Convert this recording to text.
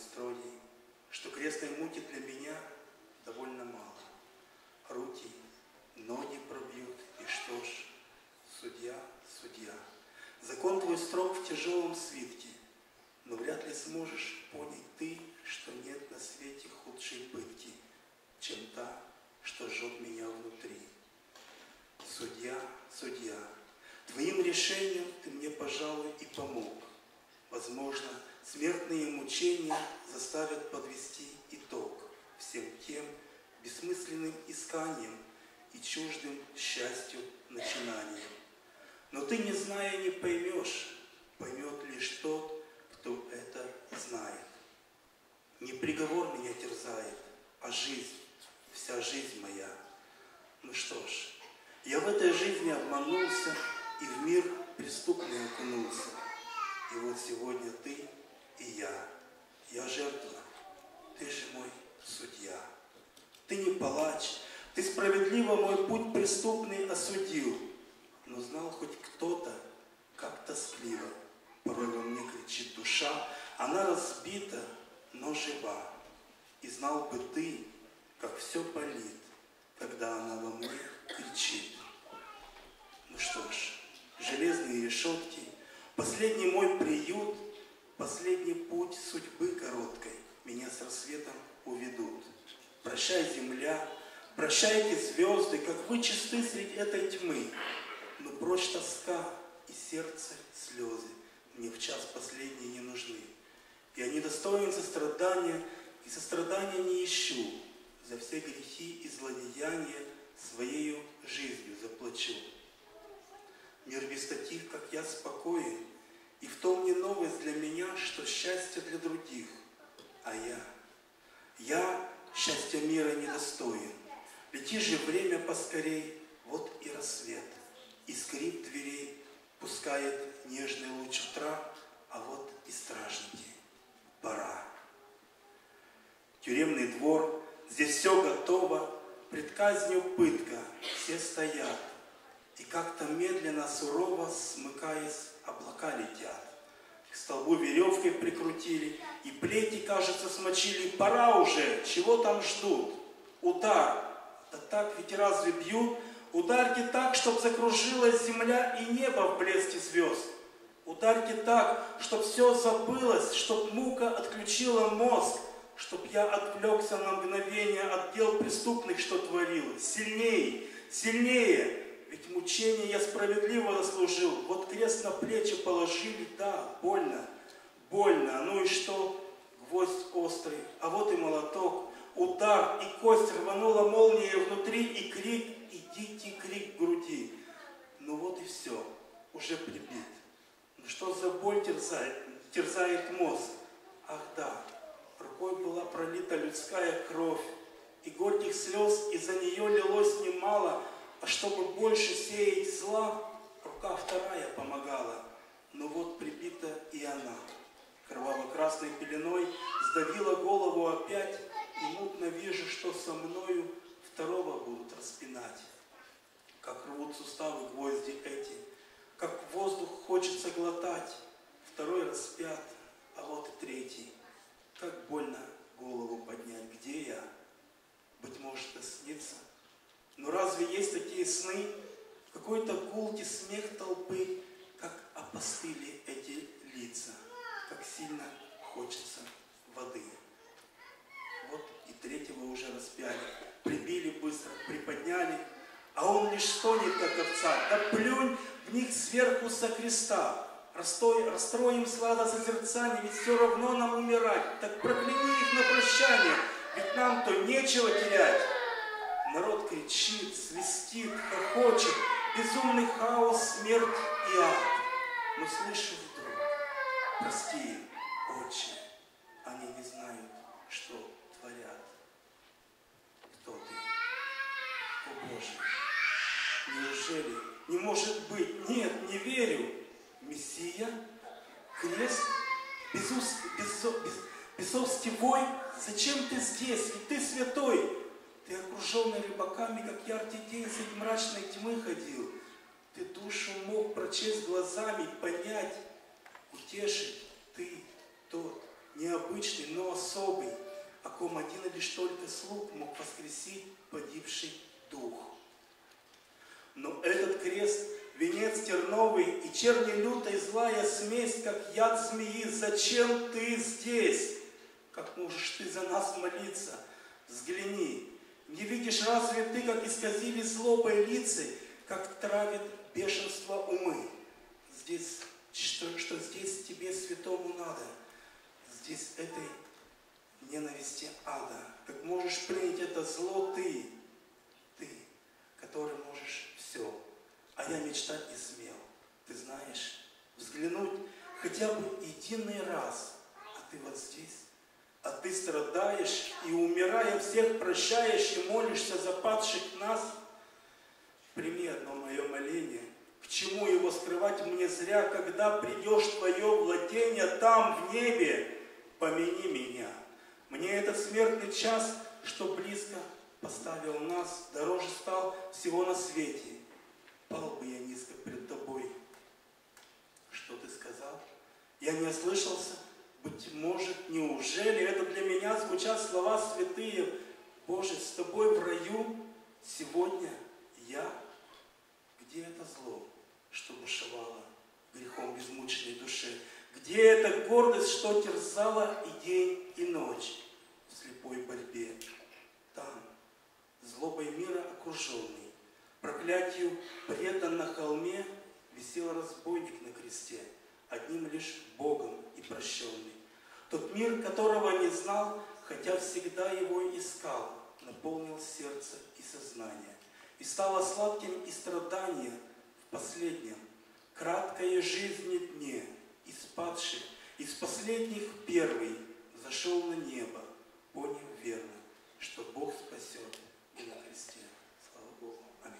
строгий, что крестной муки для меня довольно мало. Руки, ноги пробьют, и что ж, судья, судья, закон твой строг в тяжелом свитке, но вряд ли сможешь понять ты, что нет на свете худшей пытки, чем та, что жжет меня внутри. Судья, судья, твоим решением ты мне, пожалуй, и помог. Возможно, смертные мучения заставят подвести итог всем тем бессмысленным исканием и чуждым счастью начинанием. Но ты, не зная, не поймешь, поймет лишь тот, кто это знает. Не приговор меня терзает, а жизнь, вся жизнь моя. Ну что ж, я в этой жизни обманулся и в мир преступный окунулся. И вот сегодня ты и я. Я жертва, ты же мой судья. Ты не палач, ты справедливо мой путь преступный осудил. Но знал хоть кто-то, как тоскливо, порой во мне кричит душа, она разбита, но жива. И знал бы ты, как все болит, когда она во мне кричит. Ну что ж, железные решетки, последний мой приют, последний путь судьбы короткой меня с рассветом уведут. Прощай, земля, прощайте звезды, как вы чисты среди этой тьмы, но прочь тоска и сердце слезы мне в час последний не нужны. Я недостоин сострадания, и сострадания не ищу. За все грехи и злодеяния своею жизнью заплачу. Мир без таких, как я, спокоен, и в том не новость для меня, что счастье для других, а я, я счастья мира недостоин. Лети же время поскорей, вот и рассвет, и скрип дверей пускает нежный луч утра, а вот и стражники, пора. Тюремный двор, здесь все готово, пред казнью пытка, все стоят, и как-то медленно, сурово, смыкаясь, облака летят. К столбу веревкой прикрутили, и плети, кажется, смочили. Пора уже, чего там ждут? Удар. Да так ведь разве бьют? Ударьте так, чтоб закружилась земля и небо в блеске звезд. Ударьте так, чтоб все забылось, чтоб мука отключила мозг, чтоб я отвлекся на мгновение от дел преступных, что творил. Сильнее, сильнее, мучения я справедливо заслужил. Вот крест на плечи положили, да, больно, больно. Ну и что? Гвоздь острый, а вот и молоток. Удар, и кость рванула молния внутри, и крик, и дикий крик груди. Ну вот и все, уже прибит. Ну что за боль терзает, терзает мозг? Ах да, рукой была пролита людская кровь, и горьких слез из-за нее лилось чтобы больше сеять зла, рука вторая помогала. Но вот прибита и она. Кроваво-красной пеленой сдавила голову опять, и мутно вижу, что со мною второго будут распинать. Как рвут суставы гвозди эти, как воздух хочется глотать. Второй распят, а вот и третий. Как больно голову поднять, где я? Быть может, это снится? Разве есть такие сны? Какой-то гулкий смех толпы, как опостыли эти лица, как сильно хочется воды. Вот и третьего уже распяли, прибили быстро, приподняли, а он лишь стонет, как овца. Да плюнь в них сверху со креста. Растой, расстроим слада созерцания, ведь все равно нам умирать. Так прокляни их на прощание, ведь нам-то нечего терять. Народ кричит, свистит, хохочет, безумный хаос, смерть и ад. Но слышу вдруг, прости, отче, они не знают, что творят. Кто ты? О Боже, неужели, не может быть, нет, не верю. Мессия, крест, безус, безо, без, бесовский вой, зачем ты здесь, ведь ты святой, ты окруженный рыбаками, как яркий день среди мрачной тьмы ходил. Ты душу мог прочесть глазами, понять, утешить. Ты тот необычный, но каком один лишь только слуг мог воскресить погибший дух. Но этот крест, венец терновый и черни лютой злая смесь, как яд змеи, зачем ты здесь? Как можешь ты за нас молиться? Взгляни, не видишь разве ты, как исказили злобой лицы, как травит бешенство умы? Здесь, что, что здесь тебе святому надо? Здесь этой ненависти ада. Как можешь принять это зло ты, ты, который можешь все. А я мечтать не смел. Ты знаешь, взглянуть хотя бы единый раз, а ты вот здесь. А ты страдаешь и, умирая, всех прощаешь и молишься за падших нас. Прими одно мое моление. К чему его скрывать мне зря, когда придешь твое владение там, в небе, помяни меня. Мне этот смертный час, что близко поставил нас, дороже стал всего на свете. Пал бы я низко пред тобой. Что ты сказал? Я не ослышался? Быть может, неужели для меня звучат слова святые? Боже, с тобой в раю сегодня я? Где это зло, что бушевало грехом безмученной душе? Где эта гордость, что терзала и день, и ночь в слепой борьбе? Там, злобой мира окруженный, проклятию предан на холме, висел разбойник на кресте, одним лишь Богом и прощенный. Тот мир, которого не знал, хотя всегда его искал, наполнил сердце и сознание. И стало сладким и страдание в последнем, краткое жизни дне, из падших, из последних первый зашел на небо, понял верно, что Бог спасет и на кресте. Слава Богу. Аминь.